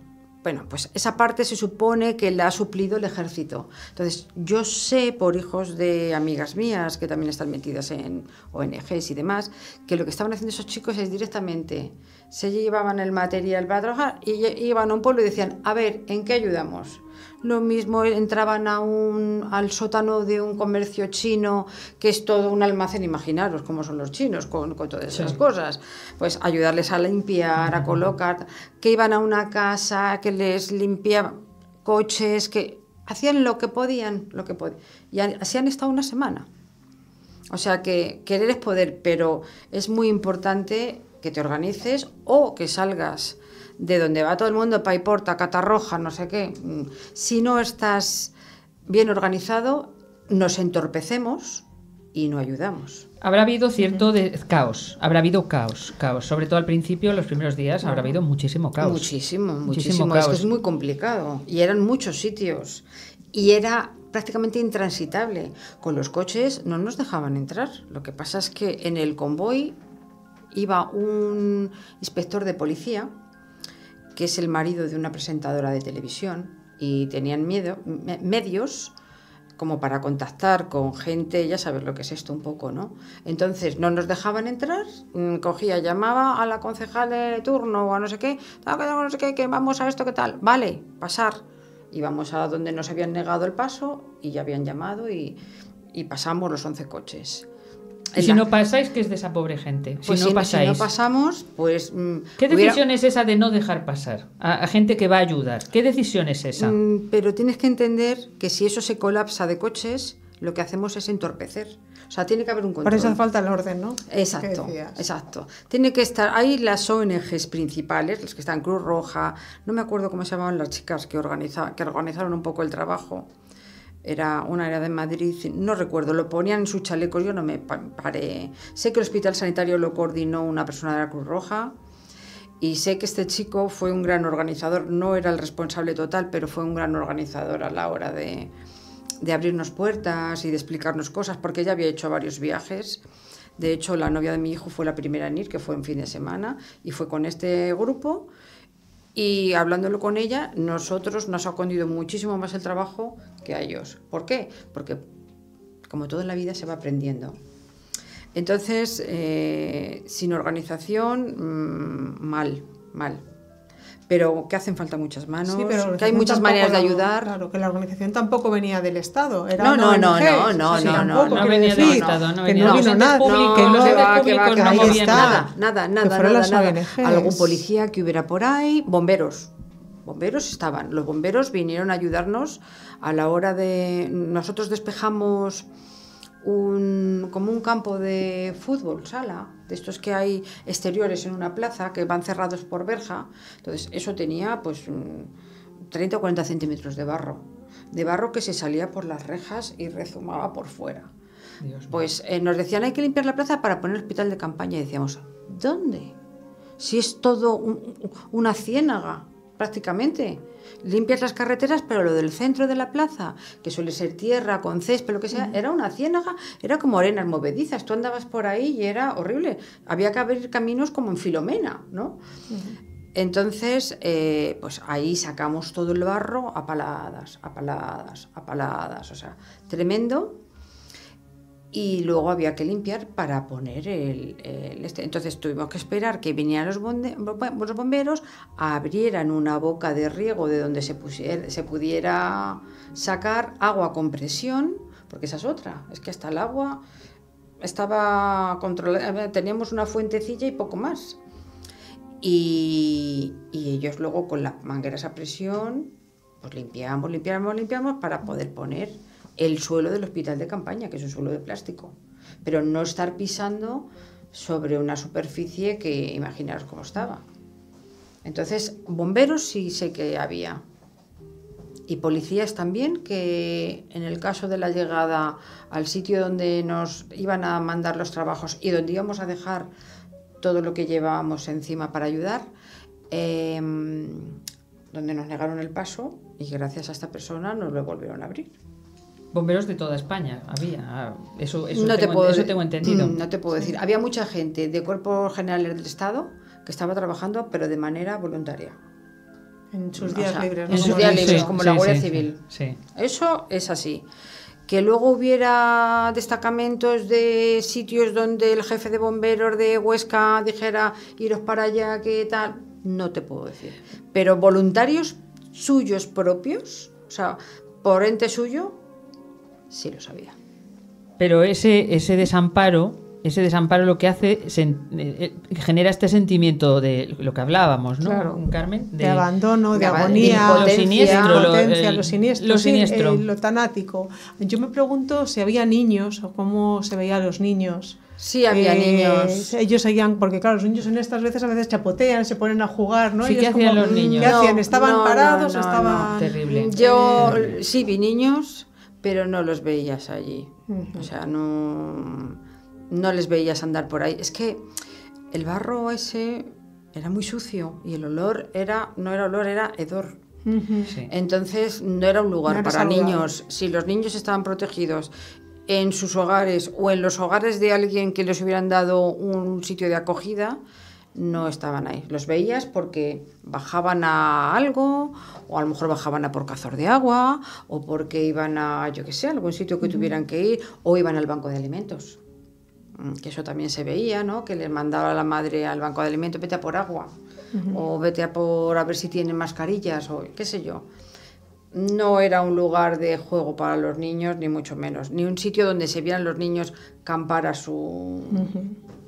bueno, pues esa parte se supone que la ha suplido el ejército. Entonces, yo sé por hijos de amigas mías que también están metidas en ONGs y demás, que lo que estaban haciendo esos chicos es directamente, se llevaban el material para trabajar y iban a un pueblo y decían, a ver, ¿en qué ayudamos? Lo mismo entraban a un, al sótano de un comercio chino, que es todo un almacén, imaginaros cómo son los chinos con, con todas esas cosas. Pues ayudarles a limpiar, a colocar, que iban a una casa, que les limpiaban coches, que hacían lo que podían, lo que podían. Y así han estado una semana. O sea que querer es poder, pero es muy importante que te organices o que salgas de donde va todo el mundo, Paiporta, Catarroja, no sé qué. Mm, Si no estás bien organizado, nos entorpecemos y no ayudamos. Habrá habido cierto de caos, habrá habido caos, caos. Sobre todo al principio, los primeros días, habrá habido muchísimo caos. Muchísimo, Muchísimo muchísimo. Es que caos. es muy complicado. Y eran muchos sitios. Y era prácticamente intransitable. Con los coches no nos dejaban entrar. Lo que pasa es que en el convoy iba un inspector de policía, que es el marido de una presentadora de televisión, y tenían miedo, me- medios como para contactar con gente, ya sabes lo que es esto un poco, ¿no? Entonces no nos dejaban entrar, mm, cogía, llamaba a la concejal de turno o a no sé qué, "Ah, vamos a esto, ¿qué tal? Vale, pasar. Íbamos a donde nos habían negado el paso y ya habían llamado y, y pasamos los 11 coches. Y si la- no pasáis, ¿qué es de esa pobre gente? pues si no si, pasáis. si no pasamos, pues... mm, ¿Qué hubiera- decisión es esa de no dejar pasar a, a gente que va a ayudar? ¿Qué decisión es esa? Mm, pero tienes que entender que si eso se colapsa de coches, lo que hacemos es entorpecer. O sea, tiene que haber un Por control. eso hace falta el orden, ¿no? Exacto, exacto. Tiene que estar ahí las ONGs principales, las que están Cruz Roja, no me acuerdo cómo se llamaban las chicas que, organiza, que organizaron un poco el trabajo. Era una era de Madrid, no recuerdo, lo ponían en sus chalecos, yo no me pa- paré. Sé que el hospital sanitario lo coordinó una persona de la Cruz Roja y sé que este chico fue un gran organizador, no era el responsable total, pero fue un gran organizador a la hora de, de abrirnos puertas y de explicarnos cosas, porque ella había hecho varios viajes. De hecho, la novia de mi hijo fue la primera en ir, que fue en fin de semana, y fue con este grupo. Y hablándolo con ella, nosotros nos ha condido muchísimo más el trabajo que a ellos. ¿Por qué? Porque, como todo en la vida, se va aprendiendo. Entonces, eh, sin organización, mm, mal, mal. Pero que hacen falta muchas manos, Sí, pero la que hay muchas maneras de ayudar. Claro, que la organización tampoco venía del Estado. Era No, no, no, no, no, no, no, no venía del Estado, no venía no vino nada, no va, que va, que no movían está. nada, nada, nada, nada, nada. Algún policía que hubiera por ahí, bomberos. Bomberos estaban. Los bomberos vinieron a ayudarnos a la hora de. Nosotros despejamos un, como un campo de fútbol, sala, de estos que hay exteriores en una plaza que van cerrados por verja. Entonces, eso tenía pues mm, 30 o 40 centímetros de barro. De barro que se salía por las rejas y rezumaba por fuera. Dios. Pues eh, nos decían hay que limpiar la plaza para poner hospital de campaña. Y decíamos, ¿dónde? Si es todo un- una ciénaga, prácticamente. Limpias las carreteras, pero lo del centro de la plaza, que suele ser tierra, con césped, lo que sea, era una ciénaga, era como arenas movedizas. Tú andabas por ahí y era horrible. Había que abrir caminos como en Filomena, ¿no? Entonces, eh, pues ahí sacamos todo el barro a paladas, a paladas, a paladas, o sea, tremendo. Y luego había que limpiar para poner el, este. Entonces tuvimos que esperar que vinieran los bomberos, abrieran una boca de riego de donde se, pusiera- se pudiera sacar agua con presión, porque esa es otra, es que hasta el agua estaba controlada, teníamos una fuentecilla y poco más. Y, y ellos luego con las mangueras a presión, pues limpiamos, limpiamos, limpiamos para poder poner el suelo del hospital de campaña, que es un suelo de plástico. Pero no estar pisando sobre una superficie que imaginaros cómo estaba. Entonces, bomberos sí sé que había. Y policías también, que en el caso de la llegada al sitio donde nos iban a mandar los trabajos y donde íbamos a dejar todo lo que llevábamos encima para ayudar, eh, donde nos negaron el paso y gracias a esta persona nos lo volvieron a abrir. Bomberos de toda España había. Ah, Eso, eso, no te tengo, puedo, eso de- tengo entendido. (clears throat) No te puedo decir. Había mucha gente de cuerpos generales del Estado que estaba trabajando, pero de manera voluntaria. En sus O días sea, libres. en sus Como días libres, como la Guardia sí, Civil. Sí. Eso es así. Que luego hubiera destacamentos de sitios donde el jefe de bomberos de Huesca dijera iros para allá, qué tal, no te puedo decir. Pero voluntarios suyos propios, o sea, por ente suyo, sí lo sabía. Pero ese, ese desamparo, ese desamparo lo que hace, eh, eh, genera este sentimiento de lo que hablábamos, ¿no, Claro. Carmen? de, abandono, de, de agonía, impotencia, lo siniestro, lo- impotencia, el- lo siniestro, lo sí, siniestro. eh, lo tanático. Yo me pregunto si había niños o cómo se veían los niños. Sí, había Eh, niños. Ellos seguían, porque claro, los niños en estas veces a veces chapotean, se ponen a jugar, ¿no? Sí, Y ¿qué hacían como, los niños? ¿Qué No, hacían? ¿Estaban no, no, parados o no, estaban...? Terrible. Yo sí vi niños, pero no los veías allí. O sea, no, no les veías andar por ahí. Es que el barro ese era muy sucio y el olor era, no era olor, era hedor. Sí. Entonces no era un lugar No para saludable. niños. Si los niños estaban protegidos en sus hogares o en los hogares de alguien que les hubieran dado un sitio de acogida, no estaban ahí. Los veías porque bajaban a algo, o a lo mejor bajaban a por cazor de agua, o porque iban a, yo qué sé, algún sitio que tuvieran que ir, o iban al banco de alimentos. Mm, Que eso también se veía, ¿no? Que les mandaba la madre al banco de alimentos, vete a por agua, o vete a por a ver si tienen mascarillas, o qué sé yo. No era un lugar de juego para los niños, ni mucho menos. Ni un sitio donde se vieran los niños campar a su...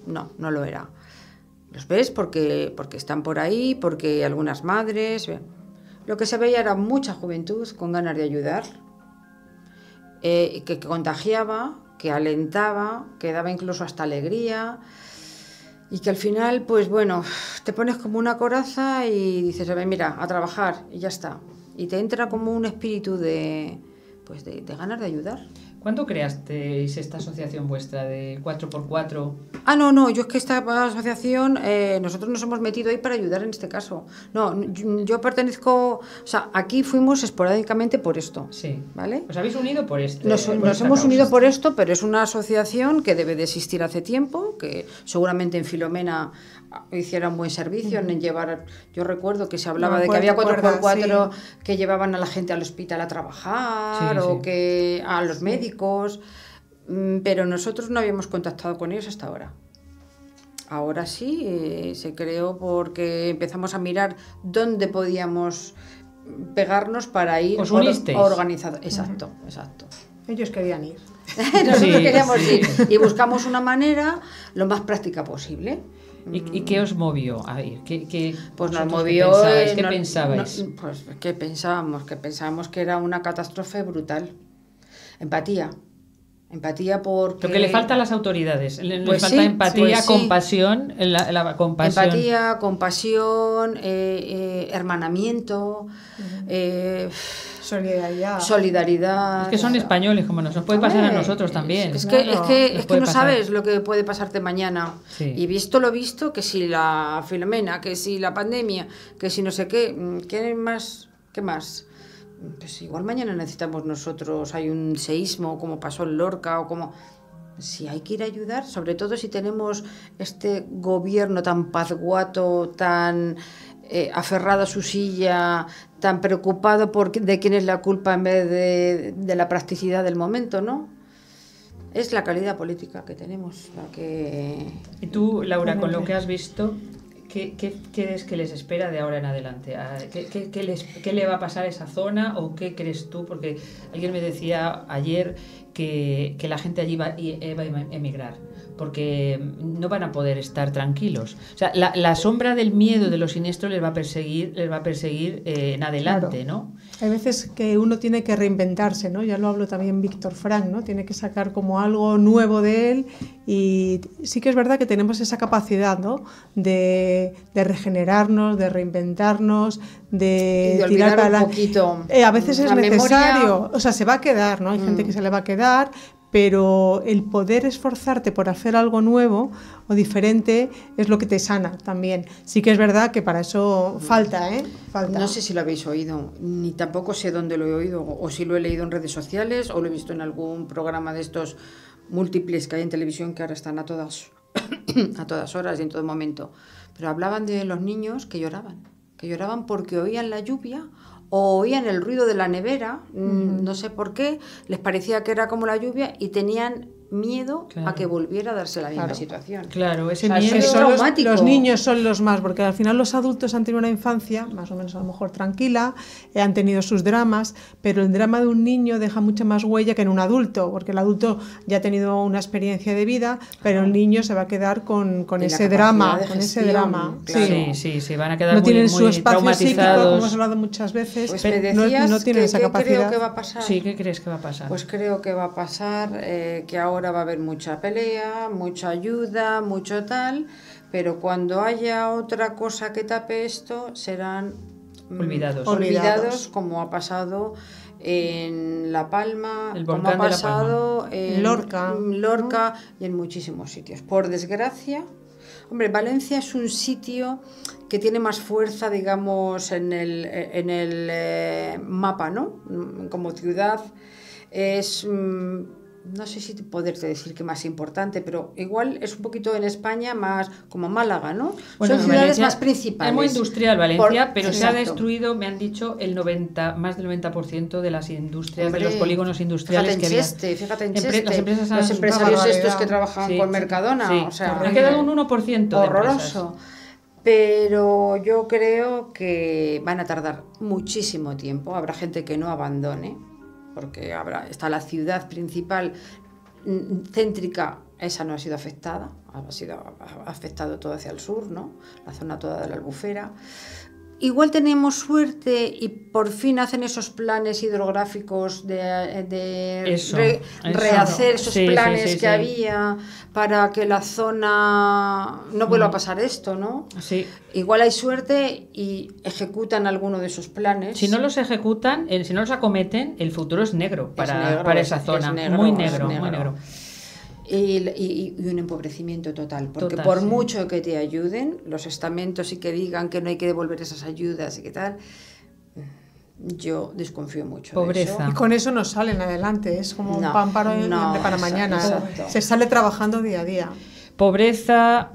No, no lo era. Los ves porque, porque están por ahí, porque algunas madres... Lo que se veía era mucha juventud con ganas de ayudar, eh, que, que contagiaba, que alentaba, que daba incluso hasta alegría. Y que al final, pues bueno, te pones como una coraza y dices, a ver, mira, a trabajar y ya está. Y te entra como un espíritu de, pues de, de ganas de ayudar. ¿Cuándo creasteis esta asociación vuestra de 4x4? Ah, no, no, yo es que esta asociación, eh, nosotros nos hemos metido ahí para ayudar en este caso. No, yo, yo pertenezco, o sea, aquí fuimos esporádicamente por esto, Sí. ¿vale? ¿Os habéis unido por este? Nos, por nos esta hemos causa? unido por esto, pero es una asociación que debe de existir hace tiempo, que seguramente en Filomena hiciera un buen servicio en llevar. Yo recuerdo que se hablaba No, de que ¿te había acuerdas? 4x4 que llevaban a la gente al hospital a trabajar Sí, o sí. que a los médicos, mm, pero nosotros no habíamos contactado con ellos hasta ahora. Ahora sí, eh, se creó porque empezamos a mirar dónde podíamos pegarnos para ir ¿Os organizado. Exacto, exacto. Ellos querían ir. (laughs) Nosotros Sí, queríamos sí. ir y buscamos una manera lo más práctica posible. ¿Y, y qué os movió a ir? ¿Qué, qué- Pues nos movió. ¿Qué pensabais? eh, ¿Qué no- pensabais? no- pues que pensábamos, que pensábamos que era una catástrofe brutal. Empatía. Empatía porque. Lo que le falta a las autoridades. Le, le Pues falta sí, empatía, pues sí. compasión, la, la compasión. Empatía, compasión, eh, eh, hermanamiento, eh, Solidaridad. solidaridad. Es que son españoles como nos, nos puede pasar a nosotros también. Es que, Claro. es que, es que no pasar. sabes lo que puede pasarte mañana. Sí. Y visto lo visto, que si la filomena, que si la pandemia, que si no sé qué, mm, ¿qué más? ¿Qué más? Pues igual mañana necesitamos nosotros, hay un seísmo como pasó en Lorca o como... Si hay que ir a ayudar, sobre todo si tenemos este gobierno tan pazguato, tan eh, aferrado a su silla, tan preocupado por de quién es la culpa en vez de, de la practicidad del momento, ¿no? Es la calidad política que tenemos, la que... Y tú, Laura, con lo que has visto, ¿qué, qué crees que les espera de ahora en adelante? Ah, ¿Qué, qué- qué les- qué le va a pasar a esa zona o qué crees tú? Porque alguien me decía ayer que, que la gente allí va, y- eh, va a emigrar porque no van a poder estar tranquilos. O sea, la, la sombra del miedo de los siniestros les va a perseguir, les va a perseguir eh, en adelante, ¿no? Hay veces que uno tiene que reinventarse, ¿no? Ya lo hablo también Víctor Frank, ¿no? Tiene que sacar como algo nuevo de él y sí que es verdad que tenemos esa capacidad, ¿no? De, de regenerarnos, de reinventarnos, de, de tirar para un adelante. poquito. Eh, a veces es La memoria- necesario, o sea, se va a quedar, ¿no? Hay gente que se le va a quedar, pero el poder esforzarte por hacer algo nuevo o diferente es lo que te sana también. Sí que es verdad que para eso falta, ¿eh? Falta. No sé si lo habéis oído, ni tampoco sé dónde lo he oído, o si lo he leído en redes sociales, o lo he visto en algún programa de estos múltiples que hay en televisión que ahora están a todas, (coughs) a todas horas y en todo momento. Pero hablaban de los niños que lloraban, que lloraban porque oían la lluvia o oían el ruido de la nevera, mm, no sé por qué, les parecía que era como la lluvia y tenían miedo a que volviera a darse la misma situación. Claro, ese miedo es traumático. Los, niños son los más, porque al final los adultos han tenido una infancia más o menos a lo mejor tranquila, eh, han tenido sus dramas, pero el drama de un niño deja mucha más huella que en un adulto, porque el adulto ya ha tenido una experiencia de vida, pero el niño se va a quedar con, con ese drama, con ese drama. Sí, sí, sí, van a quedar no muy, tienen su espacio psíquico, como hemos hablado muchas veces, pues no, tienen esa capacidad. Creo que va a pasar. Sí, ¿qué crees que va a pasar? Pues creo que va a pasar eh, que ahora va a haber mucha pelea, mucha ayuda, mucho tal, pero cuando haya otra cosa que tape esto, serán mm, olvidados, olvidados, como ha pasado en La Palma, como ha pasado en Lorca, Lorca y en muchísimos sitios. Por desgracia, hombre, Valencia es un sitio que tiene más fuerza, digamos, en el, en el eh, mapa, ¿no? Como ciudad es mm, no sé si poderte decir que más importante, pero igual es un poquito en España más como Málaga, ¿no? Son ciudades más principales. Es muy industrial Valencia, pero se ha destruido, me han dicho, el 90, más del 90% de las industrias, de los polígonos industriales que había. fíjate en Cheste, las empresas los empresarios estos que trabajan con Mercadona, o sea, ha quedado un 1% de horroroso. Pero yo creo que van a tardar muchísimo tiempo. Habrá gente que no abandone porque habrá, está la ciudad principal céntrica, esa no ha sido afectada, ha sido afectado todo hacia el sur, ¿no? la zona toda de la albufera. Igual tenemos suerte y por fin hacen esos planes hidrográficos de, rehacer esos planes que había para que la zona no vuelva a mm. pasar esto, ¿no? Sí. Igual hay suerte y ejecutan alguno de esos planes. Si no los ejecutan, si no los acometen, el futuro es negro para, para esa zona. muy negro, muy negro y, un empobrecimiento total, porque por mucho que te ayuden, los estamentos y que digan que no hay que devolver esas ayudas y que tal, yo desconfío mucho. Pobreza. Y con eso no salen adelante, es como un pan para, para mañana. Se sale trabajando día a día pobreza,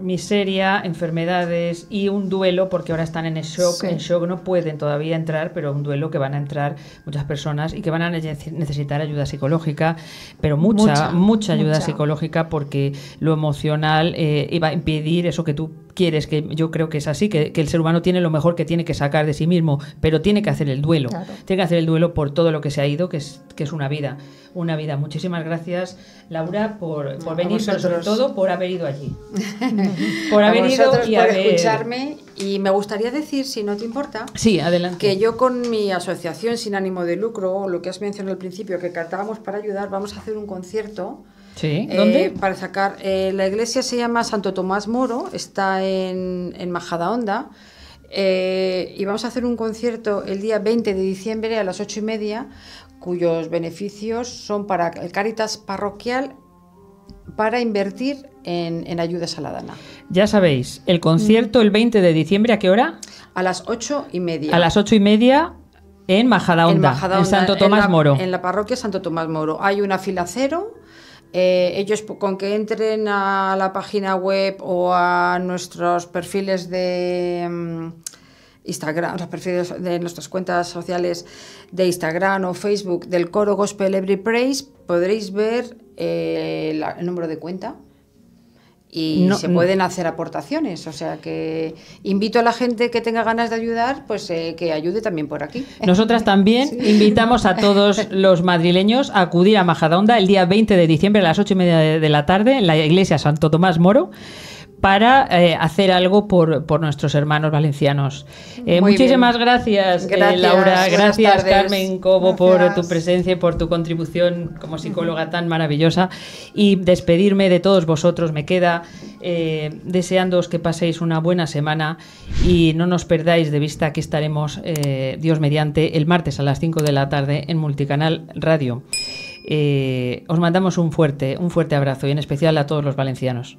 miseria, enfermedades y un duelo, porque ahora están en el shock, en shock no pueden todavía entrar, pero un duelo que van a entrar muchas personas y que van a necesitar ayuda psicológica, pero mucha, mucha, ayuda psicológica porque lo emocional eh, iba a impedir eso que tú quieres, que yo creo que es así, que, el ser humano tiene lo mejor que tiene que sacar de sí mismo, pero tiene que hacer el duelo, tiene que hacer el duelo por todo lo que se ha ido, que es, que es una vida, una vida. Muchísimas gracias, Laura, por, por venir, pero sobre todo por haber ido allí. (laughs) por haber ido y por escucharme. Y me gustaría decir, si no te importa, sí, adelante. que yo con mi asociación sin ánimo de lucro, lo que has mencionado al principio, que cantábamos para ayudar, vamos a hacer un concierto Sí, eh, ¿dónde? para sacar. Eh, la iglesia se llama Santo Tomás Moro, está en, en Majadahonda. Eh, y vamos a hacer un concierto el día 20 de diciembre a las 8 y media, cuyos beneficios son para el Caritas Parroquial para invertir en, ayudas a la dana. Ya sabéis, el concierto el 20 de diciembre, ¿a qué hora? A las 8 y media. A las 8 y media en Majadahonda, en, en Santo Tomás Moro. En la parroquia Santo Tomás Moro. Hay una fila cero eh, ellos con que entren a la página web o a nuestros perfiles de mm, Instagram, los perfiles de nuestras cuentas sociales de Instagram o Facebook del coro Gospel Every Praise, podréis ver eh, el número de cuenta y se pueden hacer aportaciones. O sea que invito a la gente que tenga ganas de ayudar, pues eh, que ayude también por aquí. (laughs) Nosotras también invitamos a todos (laughs) los madrileños a acudir a Majadahonda el día 20 de diciembre a las 8 y media de la tarde en la iglesia Santo Tomás Moro para eh, hacer algo por, por, nuestros hermanos valencianos. Eh, muchísimas gracias, gracias Laura. Gracias, Carmen Cobo, por tu presencia y por tu contribución como psicóloga tan maravillosa. Y despedirme de todos vosotros. Me queda eh, deseándoos que paséis una buena semana y no nos perdáis de vista que estaremos, Dios mediante, el martes a las 5 de la tarde en Multicanal Radio. Eh, os mandamos un fuerte, un fuerte abrazo y en especial a todos los valencianos.